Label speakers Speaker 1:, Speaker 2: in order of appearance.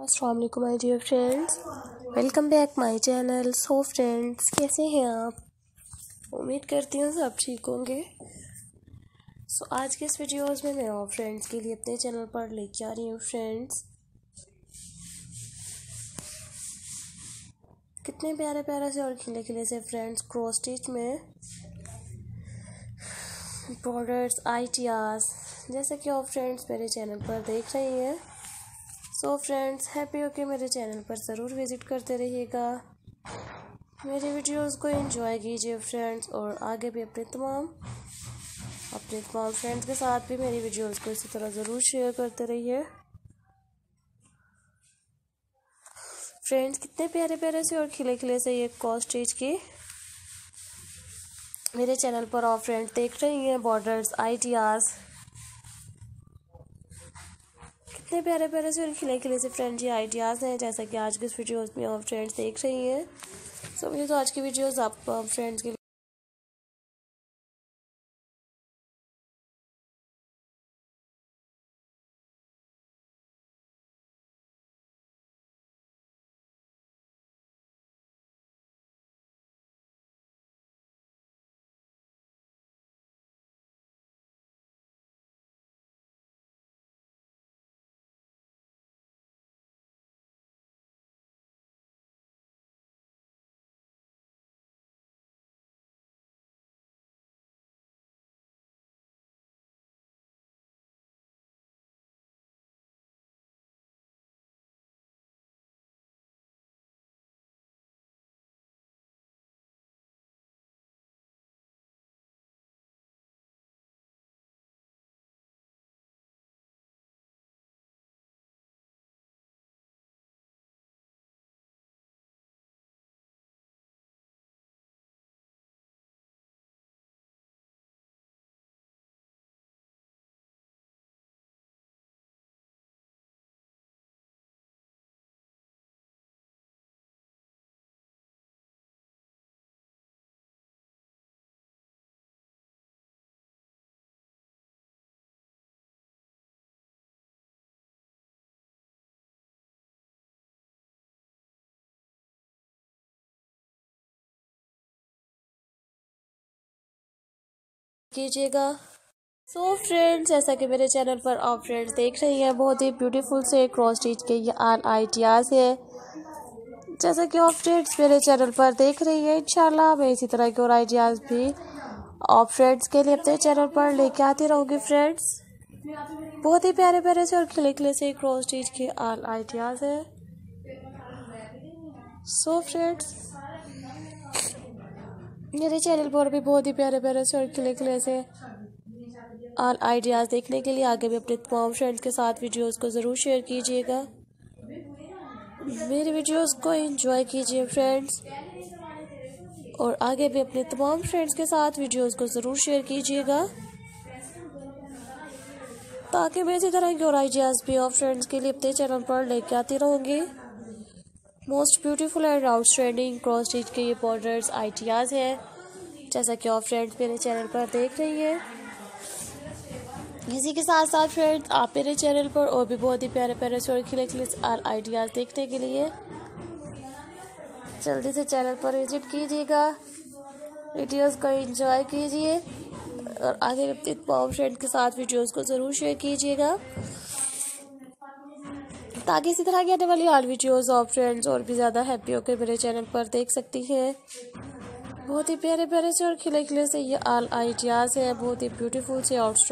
Speaker 1: वालेकुम my dear friends welcome back my channel so friends कैसे हैं आप? उम्मीद करती हूँ सब ठीक होंगे। सो so, आज के इस वीडियोस में मैं और फ्रेंड्स के लिए अपने चैनल पर लेके आ रही हूँ फ्रेंड्स कितने प्यारे प्यारे से और खिले खिले से फ्रेंड्स क्रॉस स्टिच में. बॉर्डर्स आइटियाज जैसे कि आप फ्रेंड्स मेरे चैनल पर देख रही हैं सो फ्रेंड्स हैप्पी होके मेरे चैनल पर ज़रूर विज़िट करते रहिएगा। मेरे वीडियोस को एंजॉय कीजिए फ्रेंड्स और आगे भी अपने तमाम अपने तमाम फ्रेंड्स के साथ भी मेरी वीडियोस को इसी तरह ज़रूर शेयर करते रहिए। फ्रेंड्स कितने प्यारे प्यारे से और खिले खिले से ये कॉस्ट स्टेज के मेरे चैनल पर आप फ्रेंड्स देख रही हैं बॉर्डर्स आइडियाज़ कितने प्यारे प्यारे से और खिले खिले से फ्रेंड ये आइडियाज़ हैं, जैसा कि आज के इस वीडियोज़ में आप फ्रेंड्स देख रही हैं। सो मुझे तो आज की वीडियोज़ आप फ्रेंड्स के कीजिएगा। सो so फ्रेंड्स जैसा कि मेरे चैनल पर आप फ्रेंड्स देख रही हैं, बहुत ही ब्यूटीफुल से क्रॉस स्टिच के ये आल आइडियाज़ है। जैसा कि आप फ्रेंड्स मेरे चैनल पर देख रही हैं, इंशाल्लाह मैं इसी तरह के और आइडियाज़ भी आप फ्रेंड्स के लिए अपने चैनल पर लेके आती रहूँगी फ्रेंड्स बहुत ही प्यारे प्यारे से और खिले खिले से क्रॉस स्टिच के आल आइडियाज़ है। सो so फ्रेंड्स मेरे चैनल पर भी बहुत ही प्यारे प्यारे से और खिले खिले से आल आइडियाज़ देखने के लिए आगे भी अपने तमाम फ्रेंड्स के साथ वीडियोस को ज़रूर शेयर कीजिएगा। मेरे वीडियोस को एंजॉय कीजिए फ्रेंड्स और आगे भी अपने तमाम फ्रेंड्स के साथ वीडियोस को ज़रूर शेयर कीजिएगा। ताकि मैं इसी तरह की और आइडियाज़ भी और फ्रेंड्स के लिए अपने चैनल पर लेके आती रहूँगी। Most beautiful and outstanding cross stitch के ये बॉर्डर्स आइडियाज़ हैं, जैसा कि आप फ्रेंड्स मेरे चैनल पर देख रही हैं। इसी के साथ साथ फ्रेंड्स, आप मेरे चैनल पर और भी बहुत ही प्यारे प्यारे से और खिले खिले आइडियाज़ देखने के लिए जल्दी से चैनल पर विज़िट कीजिएगा। वीडियोस को एंजॉय कीजिए और आगे अपने फ्रेंड के साथ वीडियोस को ज़रूर शेयर कीजिएगा। ताकि इसी तरह की आने वाली और वीडियोस और फ्रेंड्स और भी ज़्यादा हैप्पी होकर मेरे चैनल पर देख सकती है। बहुत ही प्यारे प्यारे से और खिले खिले से ये आल आइडियाज़ है, बहुत ही ब्यूटीफुल से आउटस्ट्रे